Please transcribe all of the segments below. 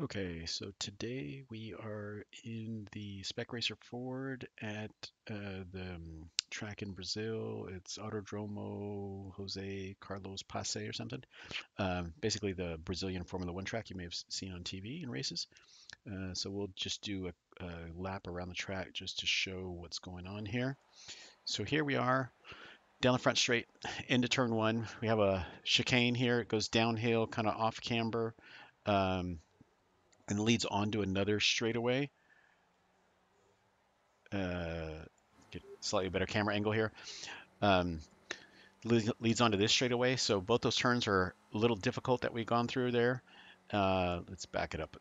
Okay, so today we are in the Spec Racer Ford at uh, the um, track in Brazil. It's Autodromo Jose Carlos Pace or something. Um, basically, the Brazilian Formula One track you may have seen on TV in races. Uh, so we'll just do a, a lap around the track just to show what's going on here. So here we are down the front straight into turn one. We have a chicane here. It goes downhill, kind of off camber. Um, and leads onto another straightaway. Uh, get slightly better camera angle here. Um, leads, onto this straightaway. So both those turns are a little difficult that we've gone through there. Uh, let's back it up a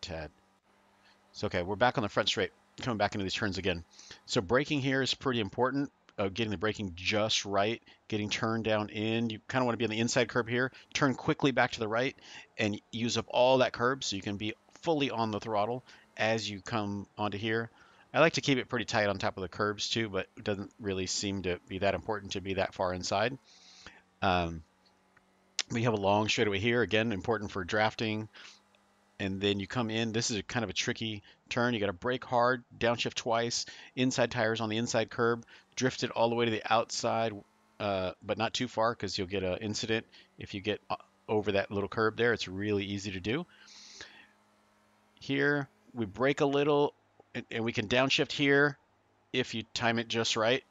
tad. So okay, we're back on the front straight, coming back into these turns again. So braking here is pretty important. Uh, getting the braking just right, getting turned down in. You kind of want to be on the inside curb here. Turn quickly back to the right and use up all that curb so you can be fully on the throttle as you come onto here. I like to keep it pretty tight on top of the curbs too, but it doesn't really seem to be that important to be that far inside. Um, we have a long straightaway here, again, important for drafting. And then you come in. This is a kind of a tricky turn. You got to brake hard, downshift twice, inside tires on the inside curb, drift it all the way to the outside, uh, but not too far because you'll get an incident if you get uh, over that little curb there. It's really easy to do. Here, we brake a little and, and we can downshift here if you time it just right.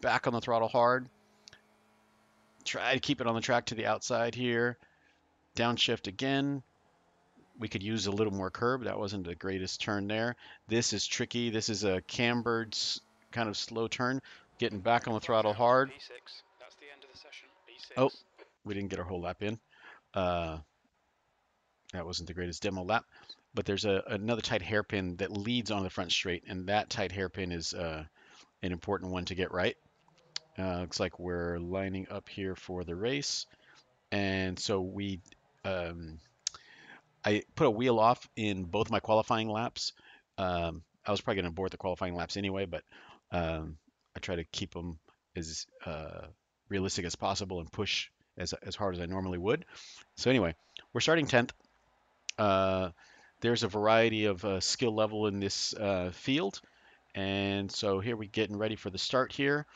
Back on the throttle hard. Try to keep it on the track to the outside here. Downshift again. We could use a little more curb. That wasn't the greatest turn there. This is tricky. This is a cambered kind of slow turn. Getting back on the throttle hard. Oh, we didn't get our whole lap in. Uh, that wasn't the greatest demo lap. But there's a, another tight hairpin that leads on the front straight, and that tight hairpin is uh, an important one to get right. Uh, looks like we're lining up here for the race. And so we, um, I put a wheel off in both my qualifying laps. Um, I was probably going to abort the qualifying laps anyway, but um, I try to keep them as uh, realistic as possible and push as, as hard as I normally would. So anyway, we're starting 10th. Uh, there's a variety of uh, skill level in this uh, field. And so here we're getting ready for the start here.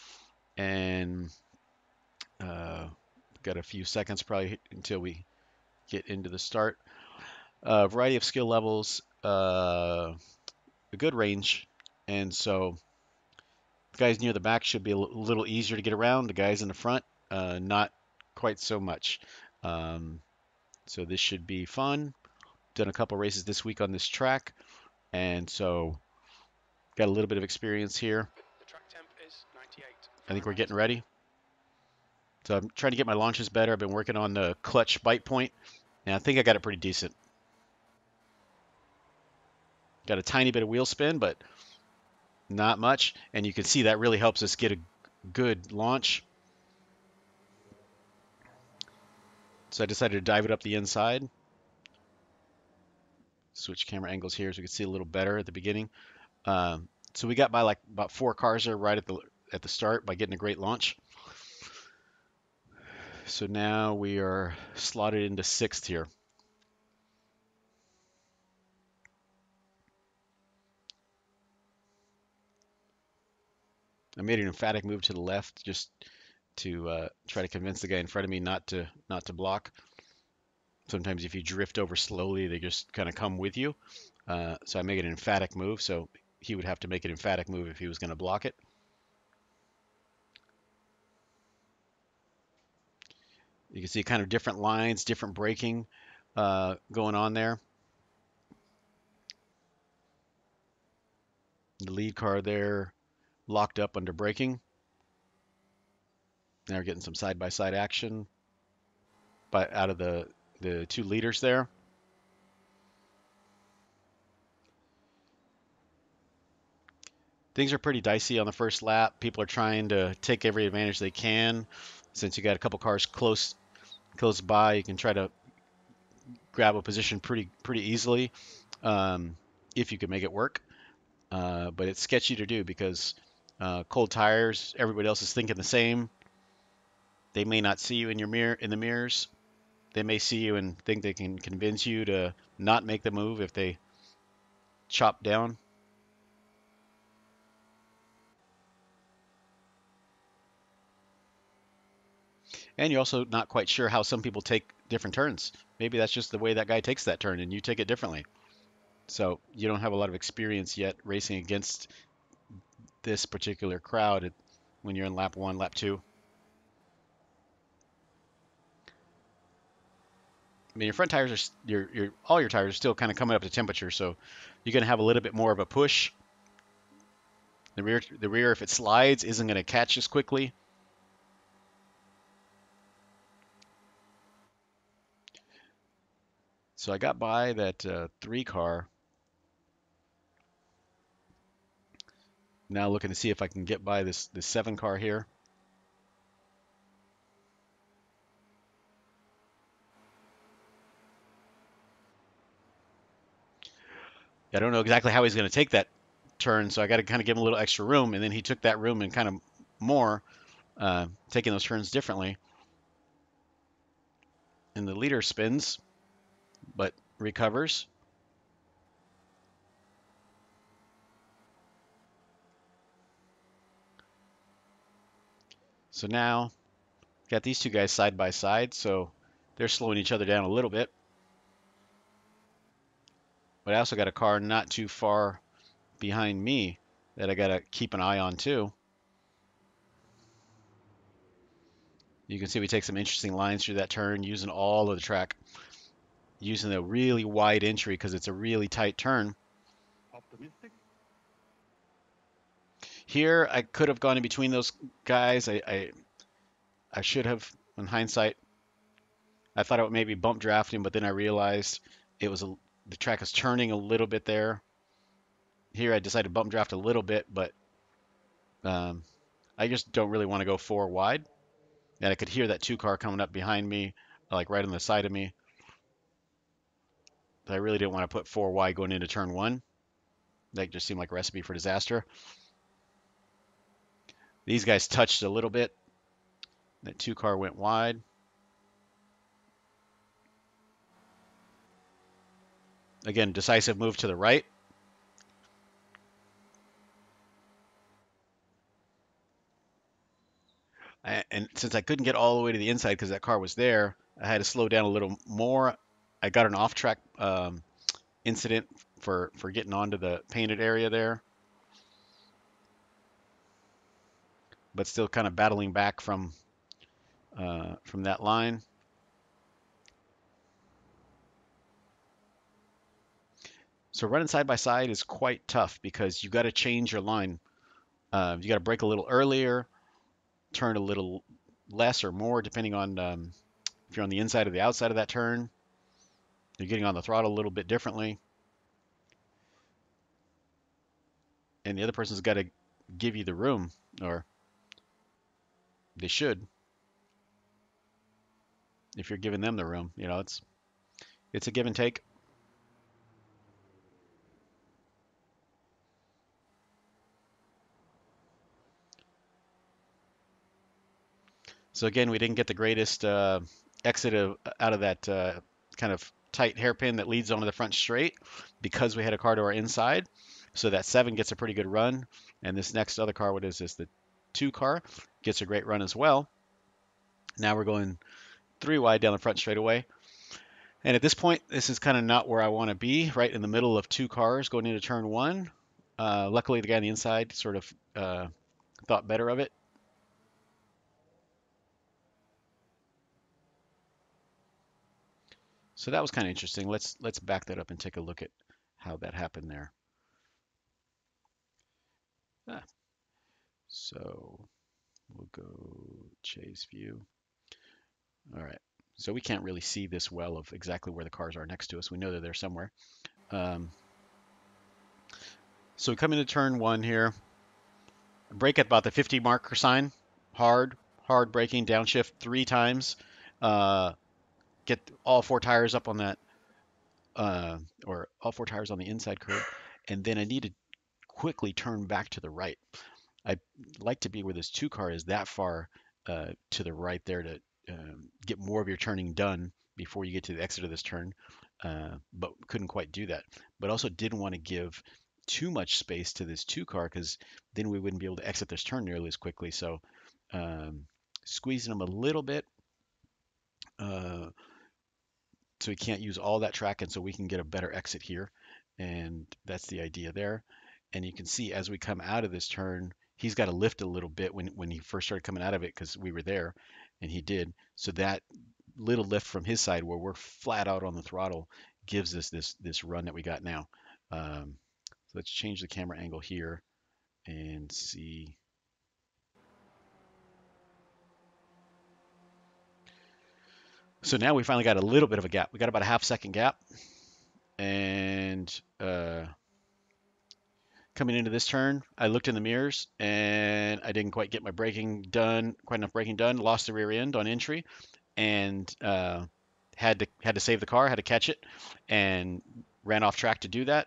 And uh, got a few seconds probably until we get into the start. A variety of skill levels, uh, a good range. And so the guys near the back should be a little easier to get around. The guys in the front, uh, not quite so much. Um, so this should be fun. Done a couple races this week on this track, and so got a little bit of experience here. I think we're getting ready. So I'm trying to get my launches better. I've been working on the clutch bite point, and I think I got it pretty decent. Got a tiny bit of wheel spin, but not much. And you can see that really helps us get a good launch. So I decided to dive it up the inside. Switch camera angles here so we can see a little better at the beginning. Um, so we got by like about four cars there right at the at the start by getting a great launch. So now we are slotted into sixth here. I made an emphatic move to the left just to uh, try to convince the guy in front of me not to not to block. Sometimes if you drift over slowly, they just kind of come with you. Uh, so I make an emphatic move, so he would have to make an emphatic move if he was going to block it. You can see kind of different lines, different braking uh, going on there. The lead car there locked up under braking. Now we're getting some side-by-side action but out of the, the two leaders there. Things are pretty dicey on the first lap. People are trying to take every advantage they can. Since you got a couple cars close close by, you can try to grab a position pretty pretty easily um, if you can make it work. Uh, but it's sketchy to do because uh, cold tires, everybody else is thinking the same. They may not see you in your mirror in the mirrors, they may see you and think they can convince you to not make the move if they chop down. And you're also not quite sure how some people take different turns. Maybe that's just the way that guy takes that turn and you take it differently. So you don't have a lot of experience yet racing against this particular crowd when you're in lap one, lap two. I mean, your front tires are your your all your tires are still kind of coming up to temperature, so you're going to have a little bit more of a push. The rear the rear if it slides isn't going to catch as quickly. So I got by that uh, three car. Now looking to see if I can get by this this seven car here. I don't know exactly how he's going to take that turn, so I got to kind of give him a little extra room. And then he took that room and kind of more, uh, taking those turns differently. And the leader spins, but recovers. So now, got these two guys side by side, so they're slowing each other down a little bit. But I also got a car not too far behind me that I got to keep an eye on too. You can see we take some interesting lines through that turn using all of the track, using the really wide entry because it's a really tight turn. Optimistic. Here, I could have gone in between those guys. I, I, I should have, in hindsight, I thought I would maybe bump draft him, but then I realized it was a the track is turning a little bit there. Here I decided to bump draft a little bit, but um, I just don't really want to go four wide. And I could hear that two car coming up behind me, like right on the side of me. But I really didn't want to put four wide going into turn one. That just seemed like a recipe for disaster. These guys touched a little bit. That two car went wide. Again, decisive move to the right. and since I couldn't get all the way to the inside because that car was there, I had to slow down a little more. I got an off-track um, incident for for getting onto the painted area there, but still kind of battling back from uh, from that line. So running side by side is quite tough because you got to change your line. Uh, you got to brake a little earlier, turn a little less or more depending on um, if you're on the inside or the outside of that turn. You're getting on the throttle a little bit differently. And the other person's got to give you the room, or they should. If you're giving them the room, you know, it's it's a give and take. So again, we didn't get the greatest uh, exit of, out of that uh, kind of tight hairpin that leads onto the front straight because we had a car to our inside. So that seven gets a pretty good run, and this next other car, what is this? The two car gets a great run as well. Now we're going three wide down the front straightaway. And at this point, this is kind of not where I want to be, right in the middle of two cars going into turn one. Uh, luckily, the guy on the inside sort of uh, thought better of it So that was kind of interesting. Let's let's back that up and take a look at how that happened there. Ah. So we'll go chase view. All right. So we can't really see this well of exactly where the cars are next to us. We know that they're somewhere. Um, so we come into turn one here. Brake at about the 50 marker sign. Hard, hard braking, downshift three times. Uh, get all four tires up on that, uh, or all four tires on the inside curb, and then I need to quickly turn back to the right. I like to be where this two car is that far uh, to the right there to um, get more of your turning done before you get to the exit of this turn, uh, but couldn't quite do that. But also didn't want to give too much space to this two car because then we wouldn't be able to exit this turn nearly as quickly. So um, squeezing them a little bit uh, so we can't use all that track and so we can get a better exit here. And that's the idea there. And you can see as we come out of this turn, he's got to lift a little bit when, when he first started coming out of it because we were there and he did. So that little lift from his side where we're flat out on the throttle gives us this this run that we got now. Um, so let's change the camera angle here and see. So now we finally got a little bit of a gap. We got about a half second gap. And uh, coming into this turn, I looked in the mirrors and I didn't quite get my braking done, quite enough braking done. Lost the rear end on entry, and uh, had to had to save the car, had to catch it, and ran off track to do that,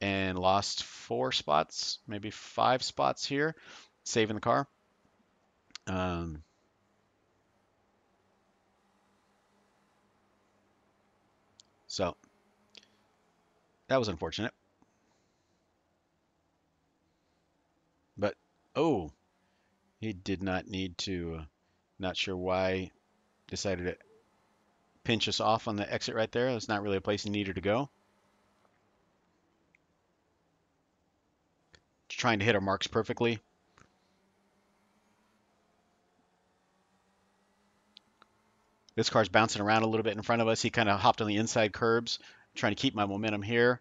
and lost four spots, maybe five spots here, saving the car. Um, so that was unfortunate. But oh, he did not need to. Uh, not sure why decided to pinch us off on the exit right there. That's not really a place he needed to go. Trying to hit our marks perfectly. This car's bouncing around a little bit in front of us. He kind of hopped on the inside curbs, trying to keep my momentum here.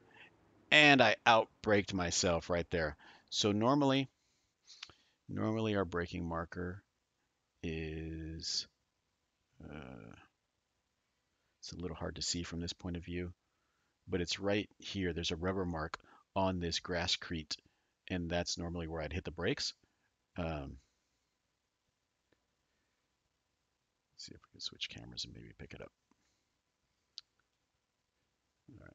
And I outbraked myself right there. So normally, normally our braking marker is uh, it's a little hard to see from this point of view, but it's right here. There's a rubber mark on this grasscrete, and that's normally where I'd hit the brakes. Um, see if we can switch cameras and maybe pick it up. All right.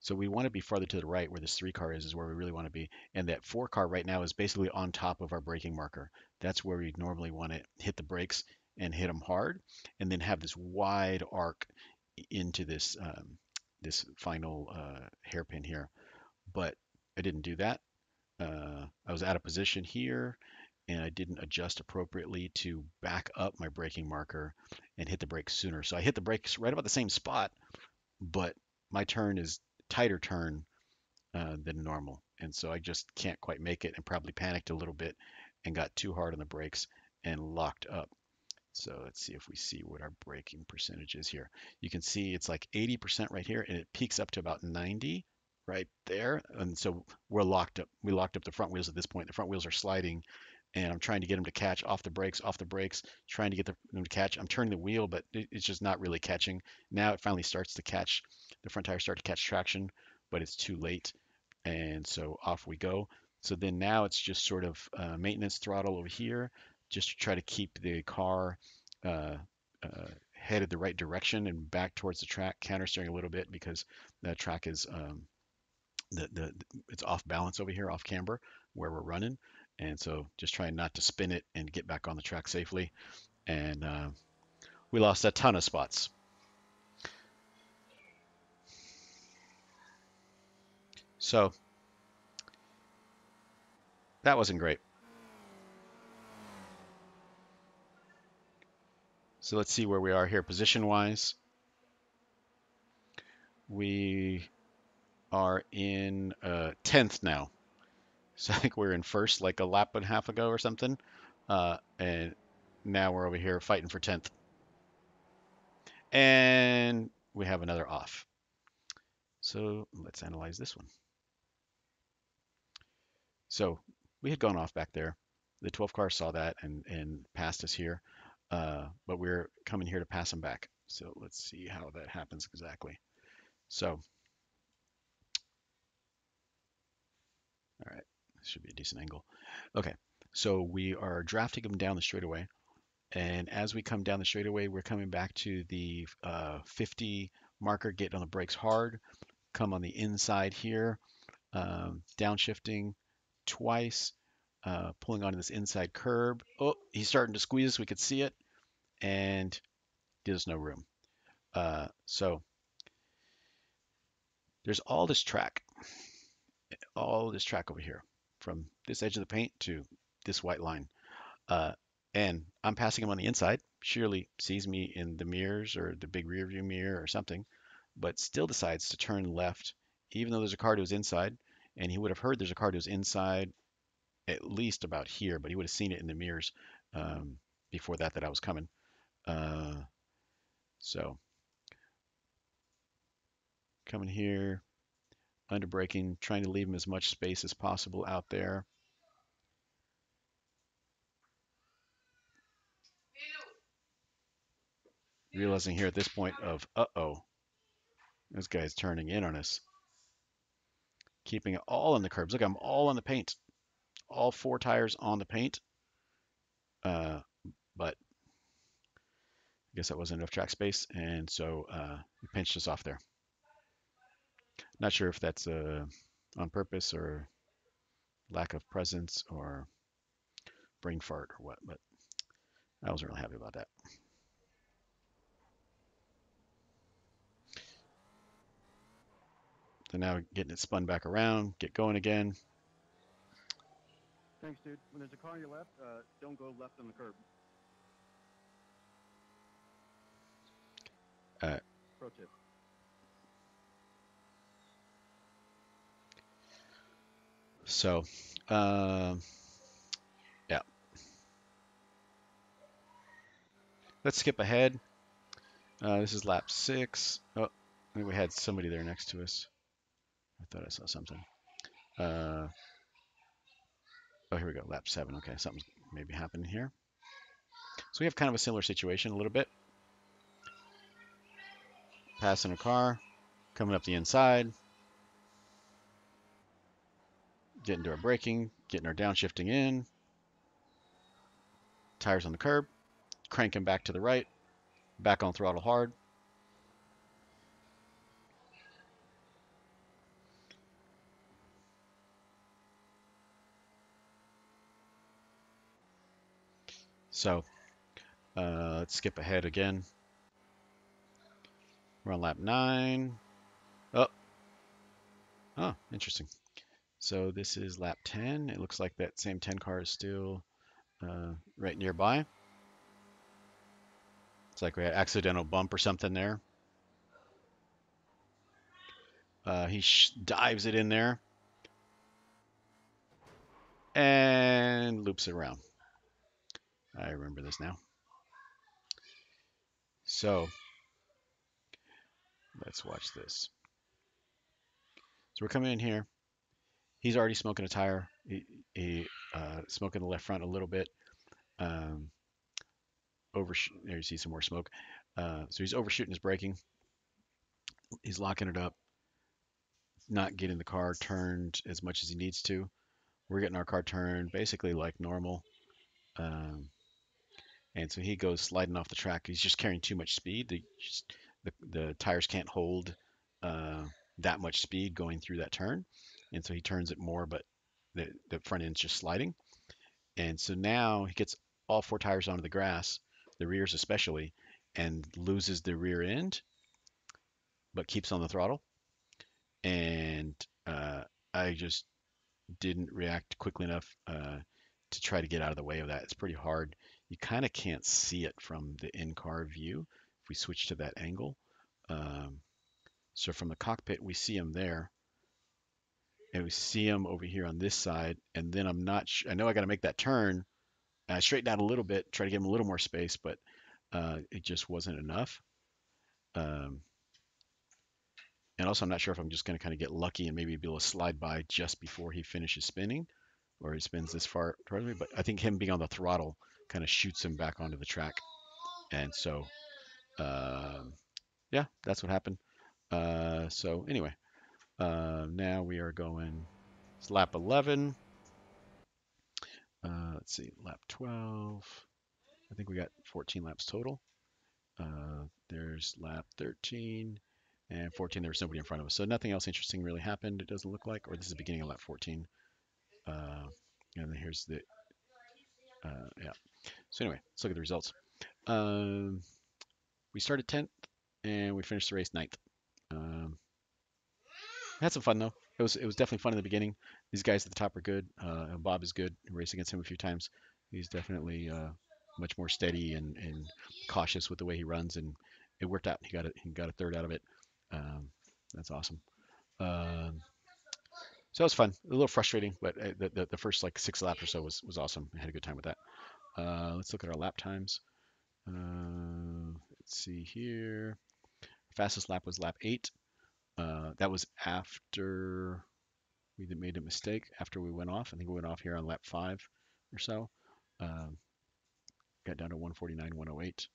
So we want to be farther to the right where this three car is, is where we really want to be. And that four car right now is basically on top of our braking marker. That's where we normally want to hit the brakes and hit them hard and then have this wide arc into this um, this final uh, hairpin here. But I didn't do that. Uh, I was out of position here and I didn't adjust appropriately to back up my braking marker and hit the brakes sooner. So I hit the brakes right about the same spot, but my turn is tighter turn uh, than normal. And so I just can't quite make it and probably panicked a little bit and got too hard on the brakes and locked up. So let's see if we see what our braking percentage is here. You can see it's like 80% right here and it peaks up to about 90 right there. And so we're locked up. We locked up the front wheels at this point. The front wheels are sliding and I'm trying to get them to catch off the brakes, off the brakes, trying to get them to catch. I'm turning the wheel, but it's just not really catching. Now it finally starts to catch. The front tires start to catch traction, but it's too late. And so off we go. So then now it's just sort of uh, maintenance throttle over here, just to try to keep the car uh, uh, headed the right direction and back towards the track, counter steering a little bit because the track is um, the, the it's off balance over here, off camber where we're running. And so just trying not to spin it and get back on the track safely. And uh, we lost a ton of spots. So that wasn't great. So let's see where we are here position wise. We are in uh, 10th now. So I think we are in first like a lap and a half ago or something. Uh, and now we're over here fighting for 10th. And we have another off. So let's analyze this one. So we had gone off back there. The 12 car saw that and, and passed us here, uh, but we're coming here to pass them back. So let's see how that happens exactly. So, all right should be a decent angle. Okay, so we are drafting them down the straightaway. And as we come down the straightaway, we're coming back to the uh, 50 marker, getting on the brakes hard, come on the inside here, um, downshifting twice, uh, pulling onto this inside curb. Oh, he's starting to squeeze, we could see it. and there's no room. Uh, so there's all this track, all this track over here from this edge of the paint to this white line. Uh, and I'm passing him on the inside. Surely sees me in the mirrors or the big rear view mirror or something, but still decides to turn left, even though there's a car to his inside. And he would have heard there's a car to his inside at least about here, but he would have seen it in the mirrors um, before that that I was coming. Uh, so coming here, under braking, trying to leave him as much space as possible out there. Realizing here at this point of, uh-oh, this guy's turning in on us. Keeping it all on the curbs. Look, I'm all on the paint. All four tires on the paint. Uh, but I guess that wasn't enough track space, and so uh, he pinched us off there. Not sure if that's uh, on purpose or lack of presence or brain fart or what, but I wasn't really happy about that. So now getting it spun back around, get going again. Thanks, dude. When there's a car on your left, uh, don't go left on the curb. Uh, Pro tip. So, um, yeah. Let's skip ahead. Uh, this is lap six. Oh, I think we had somebody there next to us. I thought I saw something. Uh, oh, here we go. Lap seven. Okay, something's maybe happening here. So we have kind of a similar situation a little bit. Passing a car, coming up the inside, getting to our braking, getting our downshifting in, tires on the curb, cranking back to the right, back on throttle hard. So uh, let's skip ahead again. We're on lap nine. Oh, oh, interesting. So this is lap 10. It looks like that same 10 car is still uh, right nearby. It's like we had accidental bump or something there. Uh, he dives it in there and loops it around. I remember this now. So let's watch this. So we're coming in here. He's already smoking a tire. He, he uh, smoking the left front a little bit. Um, over there you see some more smoke. Uh, so he's overshooting his braking. He's locking it up. Not getting the car turned as much as he needs to. We're getting our car turned basically like normal. Um, and so he goes sliding off the track. He's just carrying too much speed. The, the, the tires can't hold uh, that much speed going through that turn, and so he turns it more, but the, the front end's just sliding. And so now he gets all four tires onto the grass, the rears especially, and loses the rear end, but keeps on the throttle. And uh, I just didn't react quickly enough uh, to try to get out of the way of that. It's pretty hard you kind of can't see it from the in-car view if we switch to that angle. Um, so from the cockpit, we see him there. And we see him over here on this side. And then I'm not sure. I know I got to make that turn. And I straighten out a little bit, try to give him a little more space, but uh, it just wasn't enough. Um, and also, I'm not sure if I'm just going to kind of get lucky and maybe be able to slide by just before he finishes spinning or he spins this far towards me. But I think him being on the throttle kind of shoots him back onto the track. And so, uh, yeah, that's what happened. Uh, so anyway, uh, now we are going it's lap 11. Uh, let's see, lap 12. I think we got 14 laps total. Uh, there's lap 13 and 14. There was nobody in front of us, so nothing else interesting really happened. It doesn't look like, or this is the beginning of lap 14. Uh, and here's the uh, yeah. So anyway, let's look at the results. Um, we started 10th and we finished the race 9th. Had some fun though. It was it was definitely fun in the beginning. These guys at the top are good. Uh, Bob is good. I raced against him a few times. He's definitely uh, much more steady and, and cautious with the way he runs, and it worked out. He got it. He got a third out of it. Um, that's awesome. Um, so it was fun. A little frustrating, but uh, the, the, the first like six laps or so was was awesome. I had a good time with that. Uh, let's look at our lap times. Uh, let's see here. Fastest lap was lap eight. Uh, that was after we made a mistake after we went off. I think we went off here on lap five or so. Um, got down to 149, 108.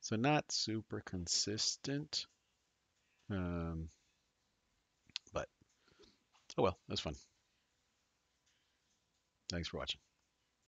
So not super consistent. Um, but oh well, that's fun. Thanks for watching.